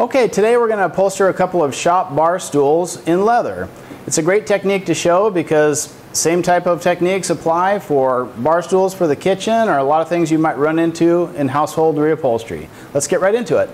Okay, today we're going to upholster a couple of shop bar stools in leather. It's a great technique to show because same type of techniques apply for bar stools for the kitchen or a lot of things you might run into in household reupholstery. Let's get right into it.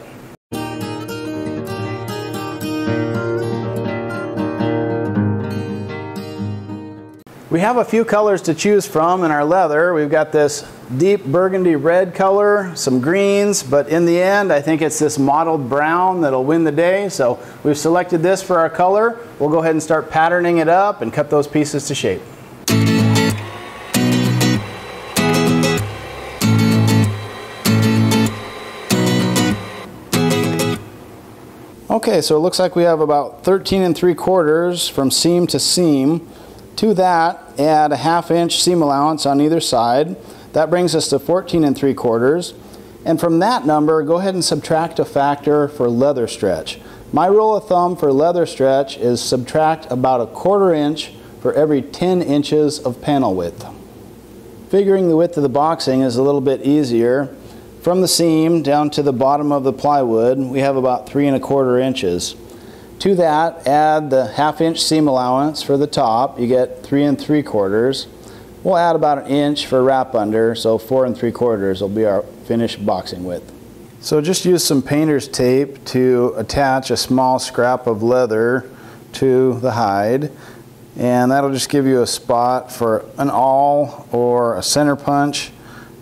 We have a few colors to choose from in our leather. We've got this deep burgundy red color, some greens, but in the end I think it's this mottled brown that'll win the day. So we've selected this for our color. We'll go ahead and start patterning it up and cut those pieces to shape. Okay, so it looks like we have about 13 and 3 quarters from seam to seam. To that, add a half inch seam allowance on either side. That brings us to 14 and 3 quarters. And from that number, go ahead and subtract a factor for leather stretch. My rule of thumb for leather stretch is subtract about a quarter inch for every 10 inches of panel width. Figuring the width of the boxing is a little bit easier. From the seam down to the bottom of the plywood, we have about three and a quarter inches. To that, add the half inch seam allowance for the top. You get three and three quarters. We'll add about an inch for wrap under, so four and three quarters will be our finished boxing width. So just use some painter's tape to attach a small scrap of leather to the hide. And that'll just give you a spot for an awl or a center punch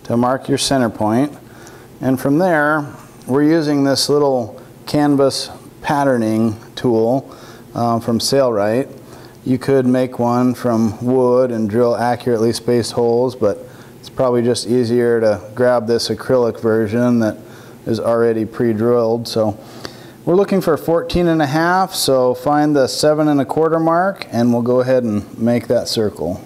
to mark your center point. And from there, we're using this little canvas patterning tool um, from Sailrite. You could make one from wood and drill accurately spaced holes, but it's probably just easier to grab this acrylic version that is already pre-drilled. So we're looking for 14 and a half, so find the seven and a quarter mark and we'll go ahead and make that circle.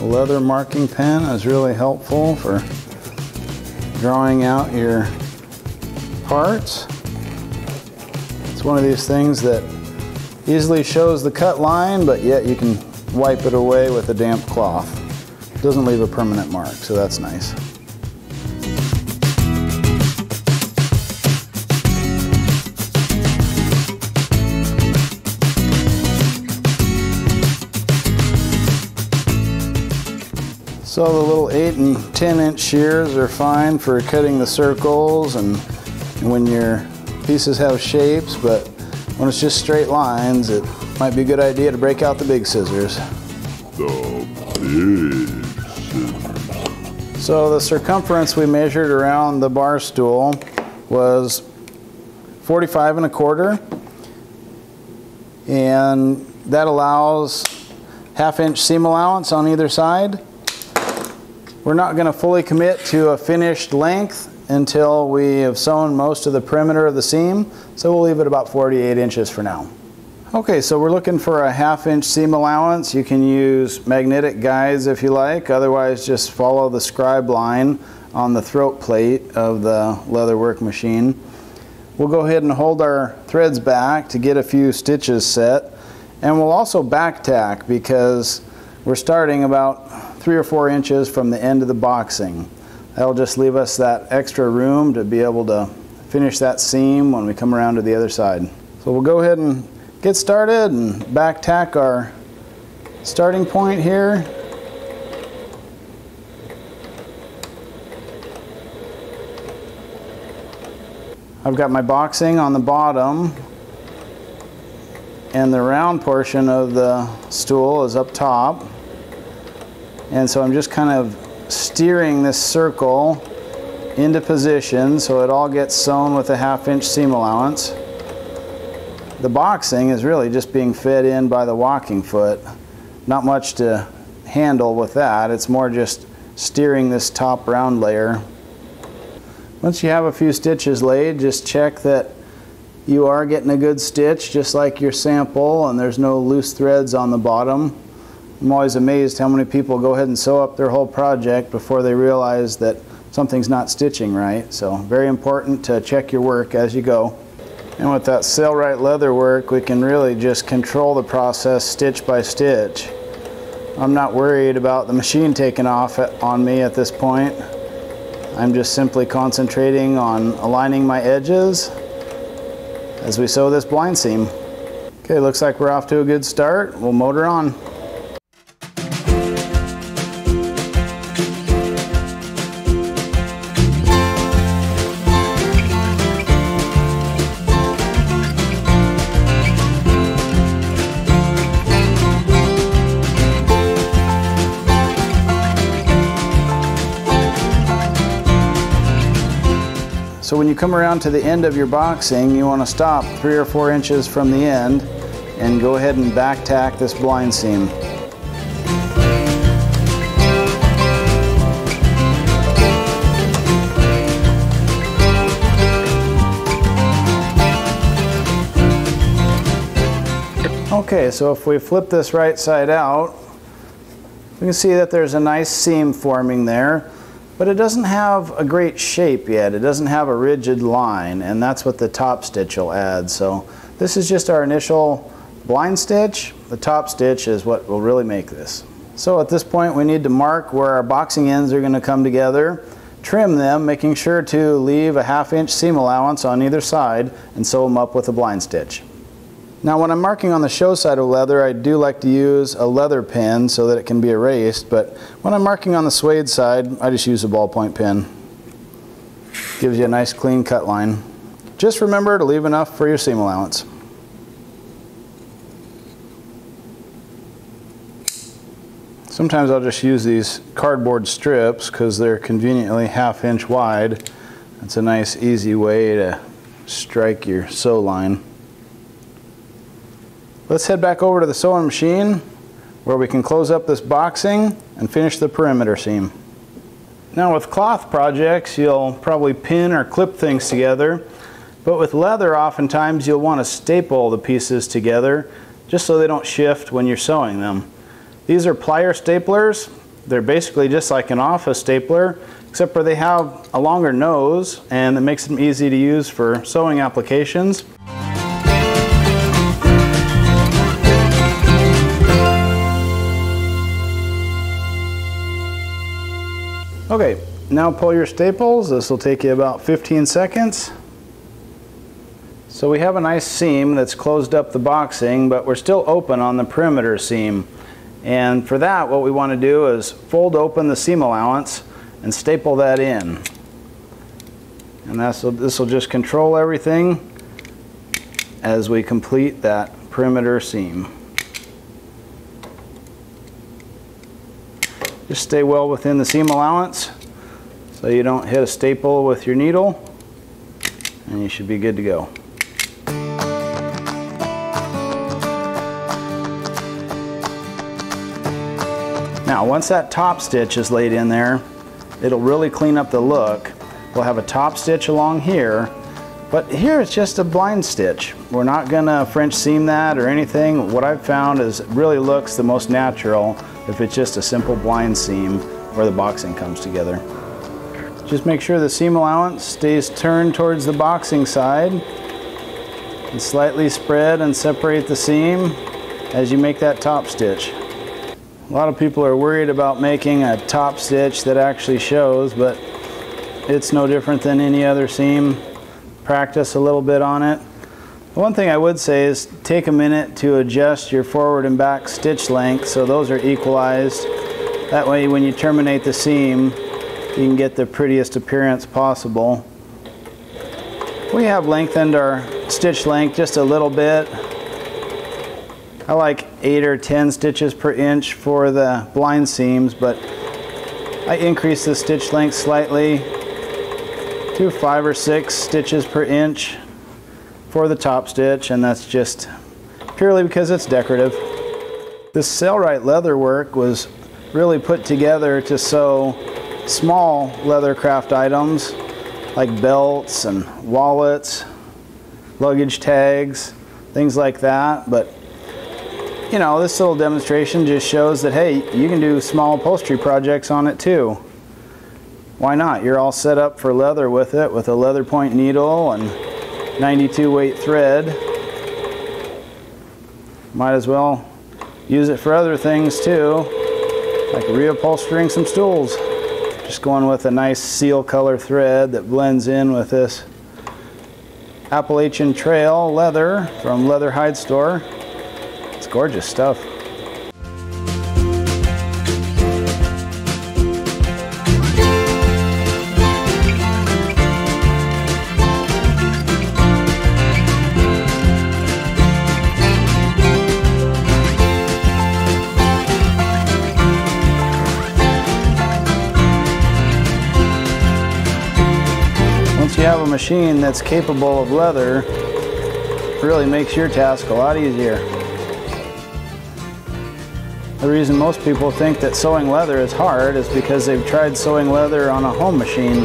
A leather marking pen is really helpful for drawing out your parts. It's one of these things that easily shows the cut line, but yet you can wipe it away with a damp cloth. Doesn't leave a permanent mark, so that's nice. So the little 8 and 10 inch shears are fine for cutting the circles and when your pieces have shapes, but when it's just straight lines, it might be a good idea to break out the big scissors. The big scissors. So the circumference we measured around the bar stool was 45 and a quarter and that allows half inch seam allowance on either side we're not going to fully commit to a finished length until we have sewn most of the perimeter of the seam, so we'll leave it about 48 inches for now. Okay, so we're looking for a half inch seam allowance. You can use magnetic guides if you like, otherwise just follow the scribe line on the throat plate of the leather work machine. We'll go ahead and hold our threads back to get a few stitches set and we'll also back tack because we're starting about three or four inches from the end of the boxing. That'll just leave us that extra room to be able to finish that seam when we come around to the other side. So we'll go ahead and get started and back tack our starting point here. I've got my boxing on the bottom and the round portion of the stool is up top. And so I'm just kind of steering this circle into position so it all gets sewn with a half inch seam allowance. The boxing is really just being fed in by the walking foot. Not much to handle with that. It's more just steering this top round layer. Once you have a few stitches laid, just check that you are getting a good stitch just like your sample and there's no loose threads on the bottom. I'm always amazed how many people go ahead and sew up their whole project before they realize that something's not stitching right. So very important to check your work as you go. And with that Sailrite leather work, we can really just control the process stitch by stitch. I'm not worried about the machine taking off on me at this point. I'm just simply concentrating on aligning my edges as we sew this blind seam. Okay, looks like we're off to a good start. We'll motor on. Come around to the end of your boxing, you want to stop three or four inches from the end and go ahead and back tack this blind seam. Okay, so if we flip this right side out, we can see that there's a nice seam forming there but it doesn't have a great shape yet. It doesn't have a rigid line, and that's what the top stitch will add. So this is just our initial blind stitch. The top stitch is what will really make this. So at this point we need to mark where our boxing ends are going to come together, trim them, making sure to leave a half inch seam allowance on either side, and sew them up with a blind stitch. Now when I'm marking on the show side of leather, I do like to use a leather pen so that it can be erased, but when I'm marking on the suede side, I just use a ballpoint pen. Gives you a nice clean cut line. Just remember to leave enough for your seam allowance. Sometimes I'll just use these cardboard strips because they're conveniently half inch wide. It's a nice easy way to strike your sew line. Let's head back over to the sewing machine where we can close up this boxing and finish the perimeter seam. Now with cloth projects you'll probably pin or clip things together but with leather oftentimes you'll want to staple the pieces together just so they don't shift when you're sewing them. These are plier staplers. They're basically just like an office stapler except for they have a longer nose and it makes them easy to use for sewing applications. Okay, now pull your staples. This will take you about 15 seconds. So we have a nice seam that's closed up the boxing, but we're still open on the perimeter seam. And for that, what we want to do is fold open the seam allowance and staple that in. And this will just control everything as we complete that perimeter seam. Just stay well within the seam allowance so you don't hit a staple with your needle and you should be good to go. Now once that top stitch is laid in there, it'll really clean up the look. We'll have a top stitch along here, but here it's just a blind stitch. We're not gonna French seam that or anything. What I've found is it really looks the most natural if it's just a simple blind seam where the boxing comes together. Just make sure the seam allowance stays turned towards the boxing side and slightly spread and separate the seam as you make that top stitch. A lot of people are worried about making a top stitch that actually shows, but it's no different than any other seam. Practice a little bit on it. One thing I would say is take a minute to adjust your forward and back stitch length so those are equalized. That way when you terminate the seam you can get the prettiest appearance possible. We have lengthened our stitch length just a little bit. I like 8 or 10 stitches per inch for the blind seams but I increase the stitch length slightly to 5 or 6 stitches per inch for the top stitch and that's just purely because it's decorative. This Sailrite leather work was really put together to sew small leather craft items like belts and wallets, luggage tags, things like that. But you know, this little demonstration just shows that hey, you can do small upholstery projects on it too. Why not? You're all set up for leather with it with a leather point needle and 92 weight thread. Might as well use it for other things too. Like reupholstering some stools. Just going with a nice seal color thread that blends in with this Appalachian Trail leather from Leather Hide Store. It's gorgeous stuff. Machine that's capable of leather, really makes your task a lot easier. The reason most people think that sewing leather is hard is because they've tried sewing leather on a home machine.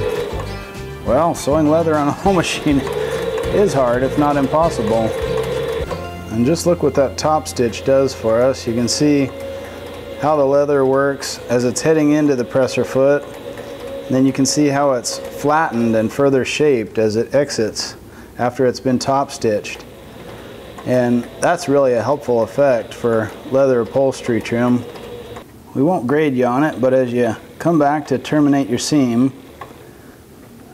Well, sewing leather on a home machine is hard, if not impossible. And just look what that top stitch does for us. You can see how the leather works as it's heading into the presser foot. And then you can see how it's flattened and further shaped as it exits after it's been top stitched. And that's really a helpful effect for leather upholstery trim. We won't grade you on it, but as you come back to terminate your seam,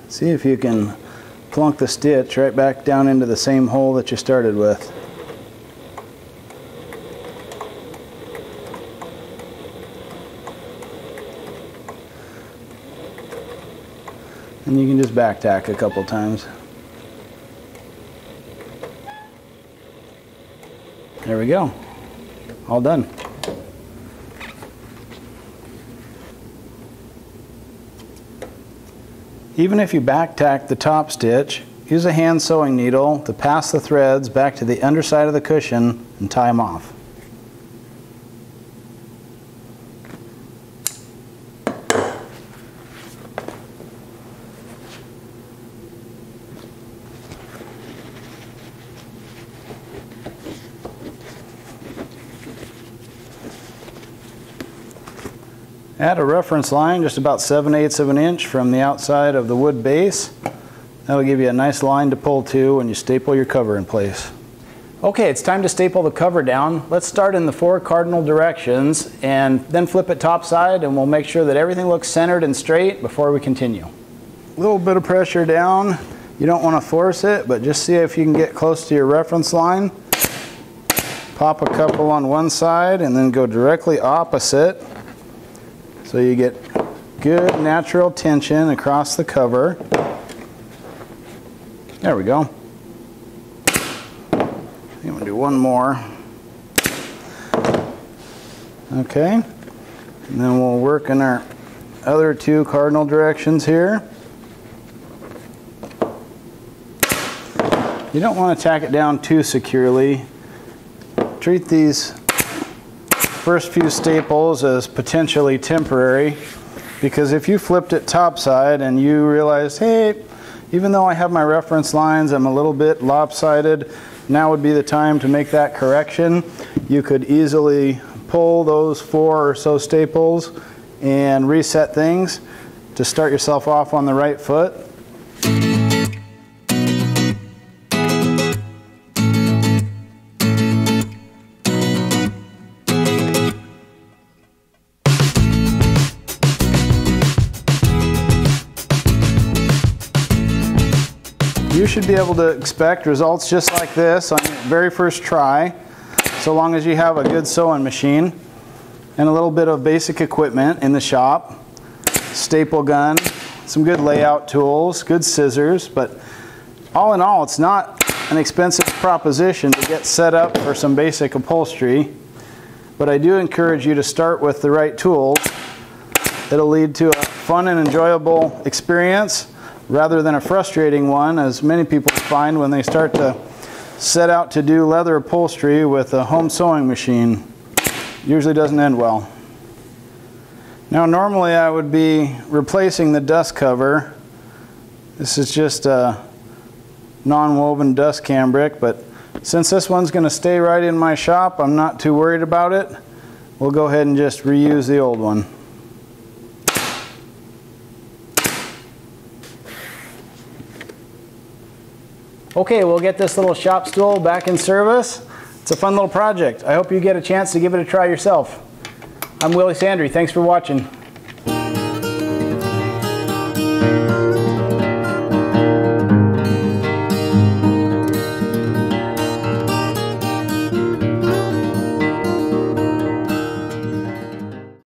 see if you can plunk the stitch right back down into the same hole that you started with. And you can just back tack a couple times. There we go. All done. Even if you back tack the top stitch, use a hand sewing needle to pass the threads back to the underside of the cushion and tie them off. Add a reference line just about 7 eighths of an inch from the outside of the wood base. That'll give you a nice line to pull to when you staple your cover in place. Okay, it's time to staple the cover down. Let's start in the four cardinal directions and then flip it top side and we'll make sure that everything looks centered and straight before we continue. A little bit of pressure down. You don't want to force it, but just see if you can get close to your reference line. Pop a couple on one side and then go directly opposite so you get good natural tension across the cover. There we go. I'm to do one more. Okay. And then we'll work in our other two cardinal directions here. You don't want to tack it down too securely. Treat these first few staples as potentially temporary because if you flipped it topside and you realize, hey, even though I have my reference lines, I'm a little bit lopsided, now would be the time to make that correction. You could easily pull those four or so staples and reset things to start yourself off on the right foot. You should be able to expect results just like this on your very first try, so long as you have a good sewing machine and a little bit of basic equipment in the shop, staple gun, some good layout tools, good scissors, but all in all, it's not an expensive proposition to get set up for some basic upholstery, but I do encourage you to start with the right tools. It'll lead to a fun and enjoyable experience rather than a frustrating one, as many people find when they start to set out to do leather upholstery with a home sewing machine. Usually doesn't end well. Now normally I would be replacing the dust cover. This is just a non-woven dust cambric, but since this one's going to stay right in my shop, I'm not too worried about it. We'll go ahead and just reuse the old one. Okay, we'll get this little shop stool back in service. It's a fun little project. I hope you get a chance to give it a try yourself. I'm Willie Sandry. Thanks for watching.